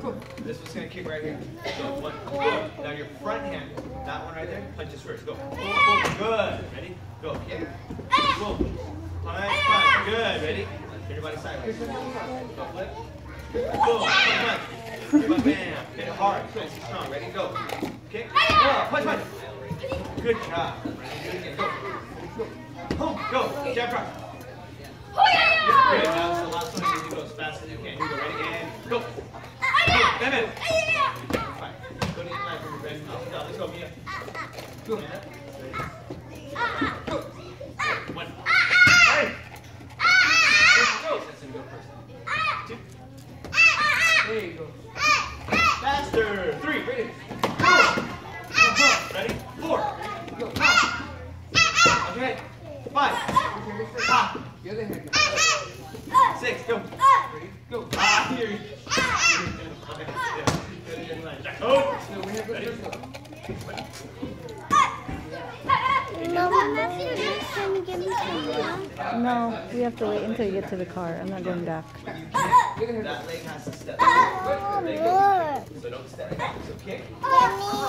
Go. This one's gonna kick right here. So one. Now your front hand, that one right there, punches first. Go. Good. Ready? Go. Kick. Boom. Punch, punch. Good. Ready? Turn your body sideways. Go flip. Boom. Punch, punch. Bam. Hit it hard. Nice and strong. Ready? Go. Kick. Oh, punch, punch. Good job. Ready? Do it again. Go. Boom. Go. Jab drop. Oh, Good. Now it's the last one. You go as fast as you can. You go. Ready? And Oh. No, we have to first go. Mama, can you give me some now? No, we have to wait until you get to the car. I'm not going back. The other hand. That leg has to step. Oh, Lord. So don't step. So kick. Give me. Mama.